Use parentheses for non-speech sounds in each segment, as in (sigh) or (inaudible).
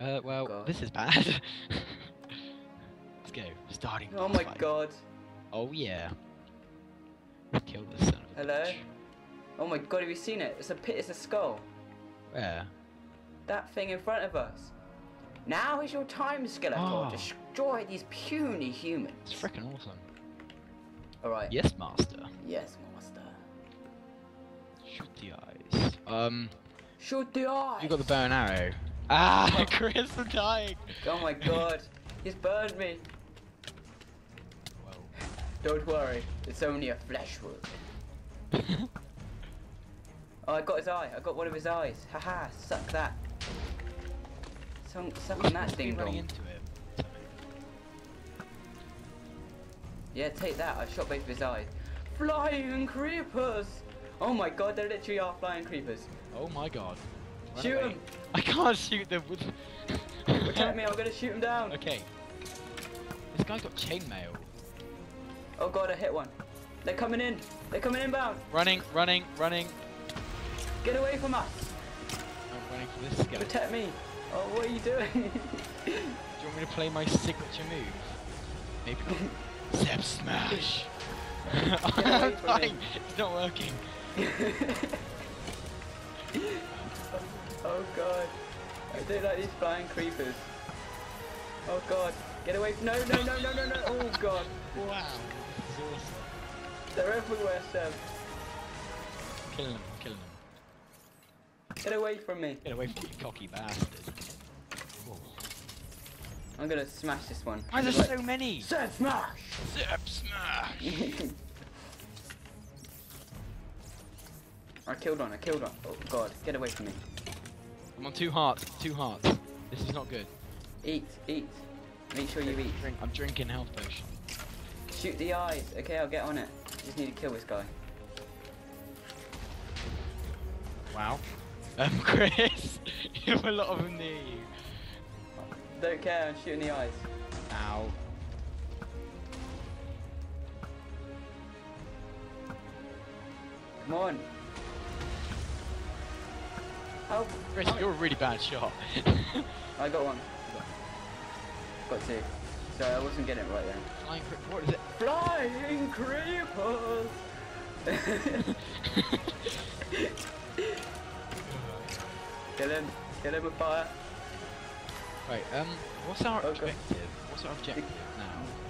Uh, well, God. this is bad. (laughs) Let's go. Starting. Oh my fight. god. Oh yeah. Kill this son of a Hello? bitch. Oh my god, have you seen it? It's a pit, it's a skull. Where? That thing in front of us. Now is your time, Skeletor. Oh. Destroy these puny humans. It's freaking awesome. Alright. Yes, master. Yes, master. Shoot the eyes. Um, Shoot the eyes. you got the bow and arrow. Ah, (laughs) Chris, I'm dying. Oh my god. He's burned me. Well, Don't worry. It's only a flesh wound. (laughs) Oh, I got his eye. I got one of his eyes. Haha, suck that. Suck, suck on that must be ding dong. Yeah, take that. I shot both of his eyes. Flying creepers! Oh my god, there literally are flying creepers. Oh my god. Shoot away. 'em. (laughs) I can't shoot them with. Protect me, I'm gonna shoot him down. Okay. This guy got chainmail. Oh god, I hit one. They're coming in. They're coming inbound. Running, running, running. Get away from us. I'm running for this skeleton. Protect me. Oh, what are you doing? (laughs) Do you want me to play my signature move? Maybe. (laughs) Seb smash. I'm dying. It's not working. (laughs) oh god. I don't like these flying creepers. Oh god. Get away from no no no no no no oh god. Wow. This is awesome. They're everywhere, Seb. Killing them. Killing them. Get away from me. Get away from me, cocky bastard. Oh. I'm gonna smash this one. Why are there Like- so many? Seb smash! Seb smash. (laughs) I killed one, I killed one. Oh god, get away from me. I'm on two hearts. Two hearts. This is not good. Eat, eat. Make sure you eat. Drink. I'm drinking health potion. Shoot the eyes. Okay, I'll get on it. Just need to kill this guy. Wow. Um, (laughs) Chris, (laughs) you have a lot of them near you. Don't care, I'm shooting the eyes. Ow. Come on. Help! Chris, help you're a really bad shot. (laughs) I got one. Got two. Sorry, I wasn't getting it right then. Flying cri- what is it? Flying creepers! (laughs) kill him. Kill him with fire. right, um, what's our Okay. objective? What's our objective now?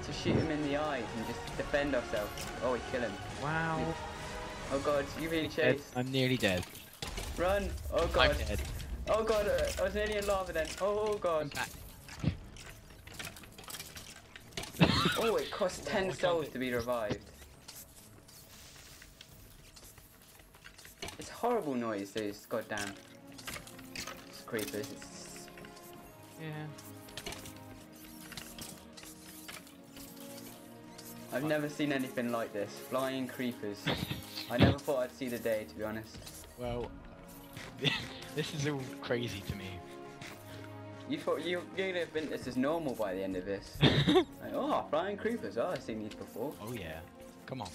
To shoot him in the eyes and just defend ourselves. Oh, we kill him. Wow. Oh god, you really chased. I'm nearly dead. Run! Oh I'm god. dead. Oh god, uh, I was nearly in lava then. Oh I'm god. (laughs) Oh, it costs 10 can't souls to be revived. It's horrible noise, those goddamn creepers. It's... Yeah. I've never seen anything like this. Flying creepers. (laughs) I never thought I'd see the day, to be honest. well, (laughs) this is all crazy to me. You thought you, you'd have been this is normal by the end of this. (laughs) Like, oh, flying creepers. Oh, I've seen these before. oh yeah. Come on.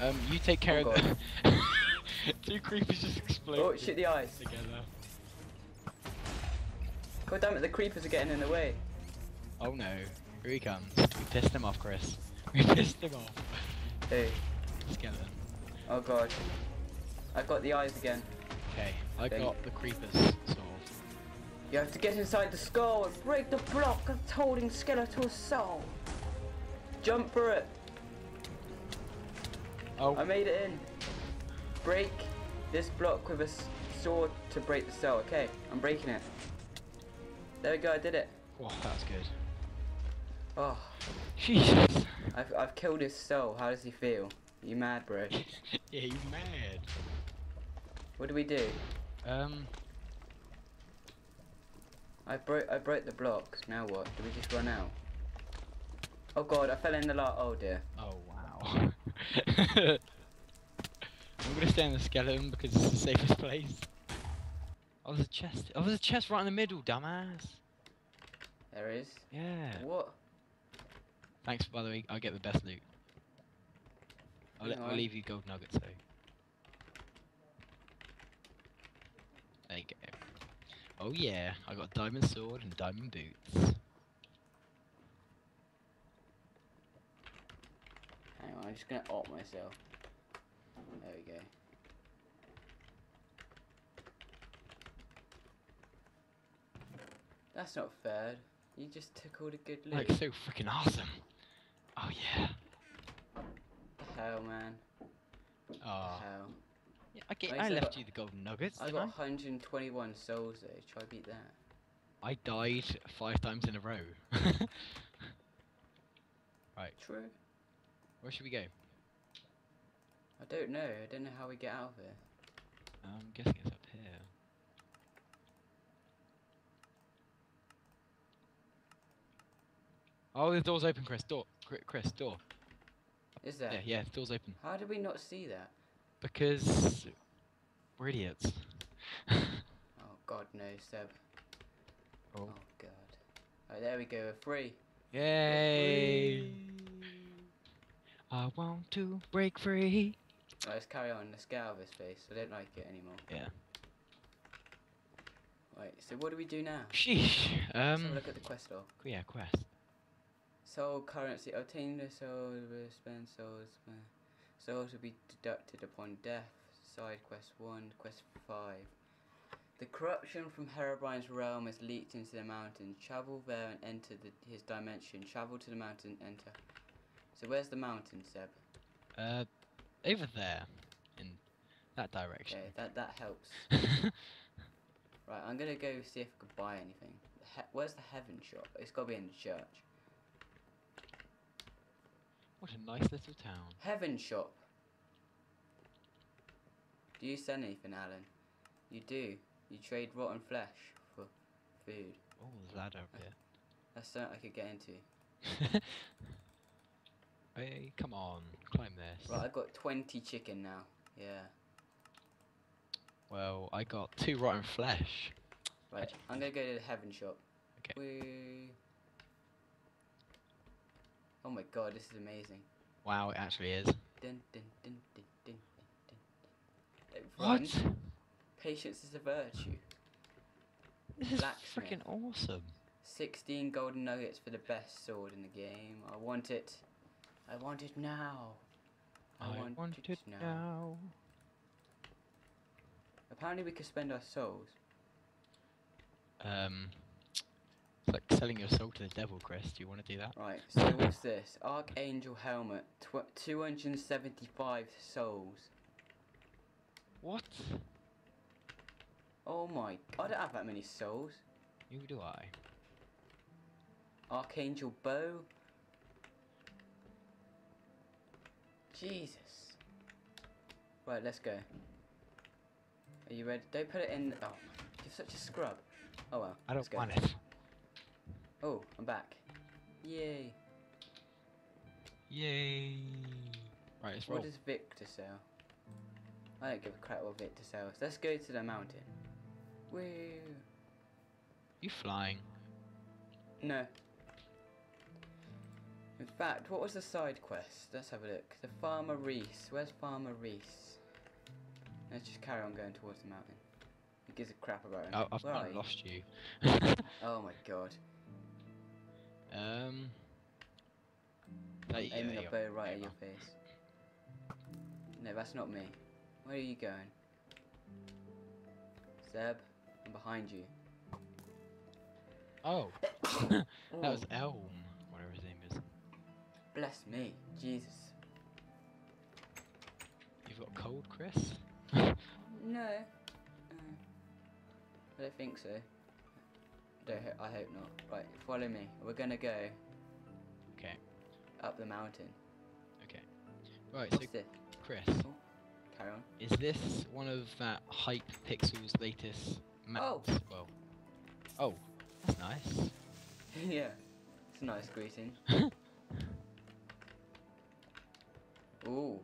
Um, you take care Oh, of the (laughs) two creepers just explode Oh, shoot the eyes. together. God damn it, the creepers are getting in the way. Oh no, here he comes. We pissed him off, Chris. We pissed him off. Hey, Skeleton. oh god. I've got the eyes again. Okay, I Thank- got the creepers solved. You have to get inside the skull and break the block that's holding Skeletor's soul. Jump for it. Oh, I made it in. Break this block with a sword to break the cell. Okay, I'm breaking it. There we go, I did it. oh, that's good. Oh, Jesus. I've, I've killed his soul. How does he feel? You mad, bro? (laughs) yeah, you mad. What do we do? Um, I broke I broke the block. Now what? Do we just run out? Oh god, I fell in the lot. Oh dear. oh wow. (laughs) I'm gonna stay in the skeleton because it's the safest place. Oh, there's a chest. Oh, there's a chest right in the middle, dumbass. There is. Yeah. What? Thanks, by the way. I'll get the best loot. I'll, I'll leave you gold nuggets though. There you go. Oh yeah, I got diamond sword and diamond boots. Hang on, I'm just gonna alt myself. There we go. That's not fair. You just took all the good loot. Like so freaking awesome. Oh yeah. the hell, man. Oh. The hell. Yeah, I, I I left got- you the golden nuggets. I got 121 souls though. Try beat that. I died five times in a row. (laughs) Right. True. Where should we go? I don't know. I don't know how we get out of here. I'm guessing it's up here. Oh, the door's open, Chris. Door. Chris, door. Is there? Yeah, yeah, the door's open. How did we not see that? Because we're idiots. (laughs) Oh God, no, Seb. oh. Oh God. Alright, there we go. We're free. We're Yay! free. I want to break free. Right, let's carry on. Let's get out of this place. I don't like it anymore. Yeah. Right. So what do we do now? Sheesh. Let's Um. a look at the quest log. Yeah, quest. Soul currency. Obtain the soul. Spend souls. uh, Souls will be deducted upon death. Side quest one. Quest five. The corruption from Herobrine's realm is leaked into the mountain. Travel there and enter the, his dimension. Travel to the mountain. Enter. So where's the mountain, Seb? Uh, over there, in that direction. Okay, that that helps. (laughs) Right, I'm gonna go see if I can buy anything. He- where's the heaven shop? It's gotta be in the church. What a nice little town. Heaven shop. Do you sell anything, Alan? You do. You trade rotten flesh for food. Oh, there's a ladder up That's something I could get into. (laughs) hey, come on, climb this. Right, I've got 20 chicken now. Yeah. Well, I got two rotten flesh. Right, I'm gonna go to the heaven shop. Okay. Whee. Oh my god, this is amazing. Wow, it actually is. Dun, dun, dun, dun, dun, dun, dun. Run. What? Patience is a virtue. This is freaking awesome. 16 golden nuggets for the best sword in the game. I want it. I want it now. I, want, it, now. now. Apparently we could spend our souls. Um, it's like selling your soul to the devil, Chris. Do you want to do that? Right, so what's this? Archangel helmet. Tw- 275 souls. What? Oh my. I don't have that many souls. Neither do I. Archangel bow. Jesus. Right, let's go. Are you ready? Don't put it in. Oh, you're such a scrub. Oh well. I don't want it. Oh, I'm back. Yay. Yay! Right, roll. What does Victor sell? I don't give a crap what Victor sells. Let's go to the mountain. Woo. You flying? No. In fact, what was the side quest? Let's have a look. The Farmer Reese. Where's Farmer Reese? Let's just carry on going towards the mountain. He gives a crap about him? Oh, I've Where are not you? lost you. Oh my god. (laughs) um. There you go, Aiming there a you bow right There at you your face. No, that's not me. Where are you going? Seb, I'm behind you. Oh, (coughs) (coughs) that Oh, was Elm, whatever his name is. Bless me. Jesus. You've got cold, Chris? (laughs) No. Uh, I don't think so. Ho- I hope not. Right, follow me. We're gonna go Okay, up the mountain. okay. Right, so What's this? Chris, Oh, carry on. is this one of that Hype Pixel's latest maps? Oh. Well, oh, that's nice. (laughs) yeah. It's a nice greeting. (laughs) Ooh.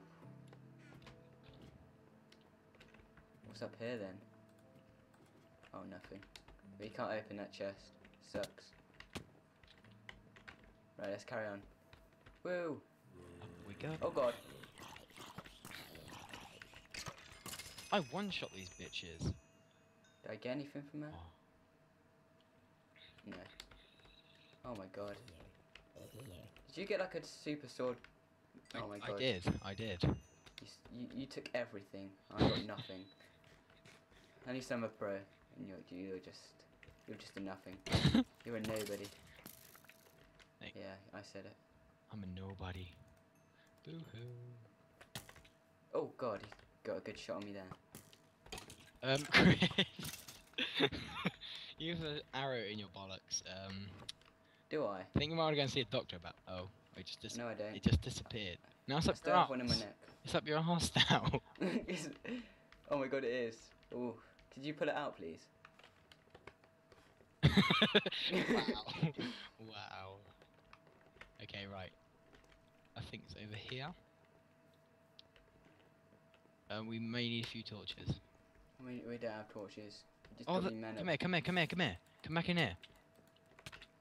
What's up here then? Oh, nothing. We can't open that chest. Sucks. Right, let's carry on. Woo! Up we go. Oh god. I one-shot these bitches. Did I get anything from that? Oh. No. Oh my god. Did you get like a super sword? I- Oh my god. I did. I did. You, you, you took everything. I got nothing. (laughs) At least I'm a pro, and you're you're just you're just a nothing. (laughs) You're a nobody. Thank- Yeah, I said it. I'm a nobody. Boo hoo. Oh god, he got a good shot on me there. Um, (laughs) Chris. you have an arrow in your bollocks. Um, Do I? I think you might want to go and see a doctor about. Oh, it just dis- No, I don't. it just disappeared. Now it's I up still your have one in my arse. neck. It's up your arse now. (laughs) Oh my god, it is. Oh, could you pull it out, please? (laughs) wow. wow. Okay, right. I think it's over here. Um, we may need a few torches. We, we don't have torches. Just Oh, the, men come here, come here, come here, come here. Come back in here.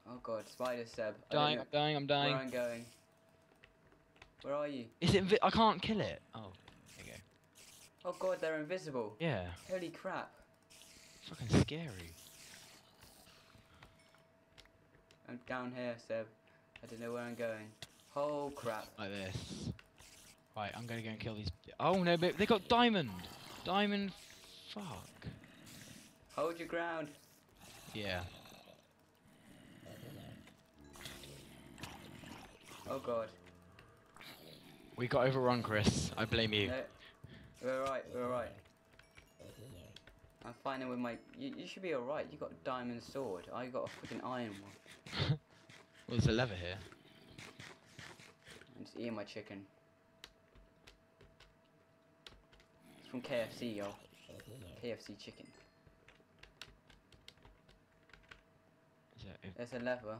Oh god, spider Seb. I Dying, I'm dying, I'm know where dying. I'm going. Where are you? Is it? Invi- I can't kill it. Oh, there you go. Oh god, they're invisible. Yeah, Holy crap. fucking scary. I'm down here, Seb. I don't know where I'm going. Oh crap. Like this. Right, I'm gonna go and kill these. Oh no, but they got diamond. Diamond. Fuck. Hold your ground. Yeah. Oh god. We got overrun, Chris. I blame you. No. We're alright, we're alright. I'm finding with my. You, you should be alright. You got a diamond sword. I got a freaking iron one. (laughs) Well, there's a lever here. I'm just eating my chicken. It's from KFC, y'all. KFC chicken. Is that it? There's a lever.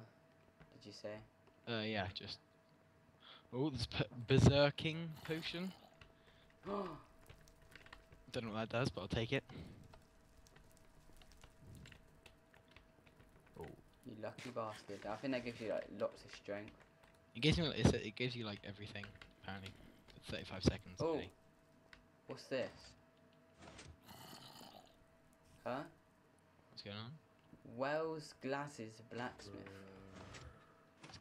Did you say? Uh, yeah, just. Oh, there's p- berserking potion. (gasps) Don't know what that does, but I'll take it. Oh, you lucky bastard. I think that gives you like lots of strength. it gives me. It's, it gives you like everything. Apparently, for 35 seconds. Oh. only. What's this? Huh? What's going on? Wells Glasses Blacksmith.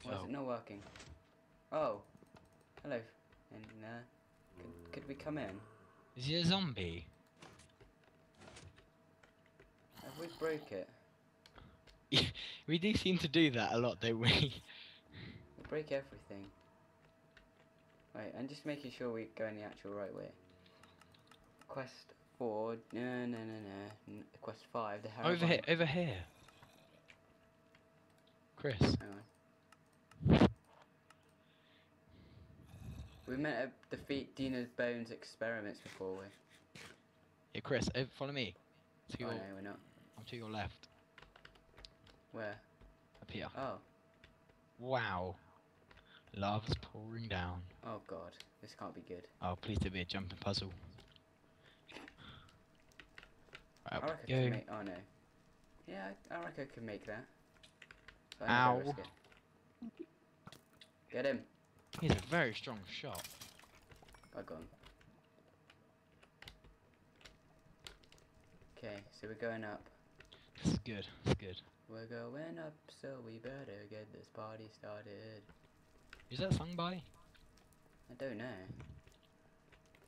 Why is it not working? Oh. Hello. In there. Uh, could, could we come in? Is he a zombie? Have we broke it? (laughs) We do seem to do that a lot, don't we? We (laughs) break everything. Right, I'm just making sure we're going the actual right way. Quest 4, no, no, no, no. N- Quest 5, the Harrow over here, over here. Chris. Hang on. We meant to defeat Dina's Bones experiments before we. Yeah, Chris, uh, follow me. To Oh your, no, we're not. I'm to your left. Where? Up here. Oh, Wow. Lava's pouring down. oh god, this can't be good. Oh, please don't be a jumping puzzle. Right, I reckon I we can go. make. Oh no. Yeah, I, I reckon I can make that. But I'm not gonna Ow. Get him. He's a very strong shot. I got him. Okay, so we're going up. This is good. This is good. We're going up, so we better get this party started. Is that sung by? I don't know.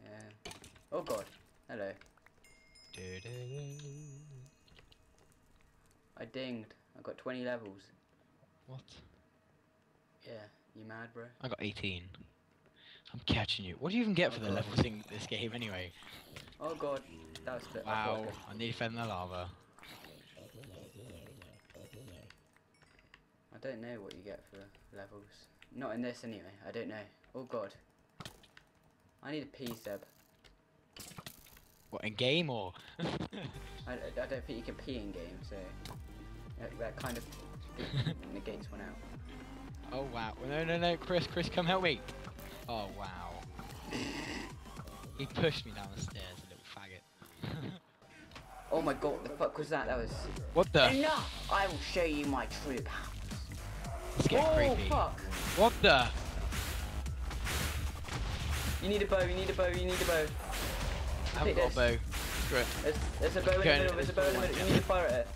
Yeah. Oh god. Hello. I dinged. I got 20 levels. What? Yeah. You mad, bro? I got 18. I'm catching you. What do you even get for oh, the Oh, God. levels in this game anyway? Oh god. That was a bit. Wow, I nearly fell in the lava. I don't know what you get for levels. Not in this anyway. I don't know. Oh god. I need a pee, Seb. What, in game or? I, (laughs) I I don't think you can pee in game, so that, that kind of negates one out. oh wow. No, no, no, Chris, Chris, come help me. Oh wow. He pushed me down the stairs, a little faggot. (laughs) Oh my god, what the fuck was that? That was what the? enough. I will show you my true power. It's getting oh creepy. fuck! What the? You need a bow. You need a bow. You need a bow. I haven't Take got a bow. Screw it. There's, there's a bow in the middle. There's a bow in the middle. You need to fire at it.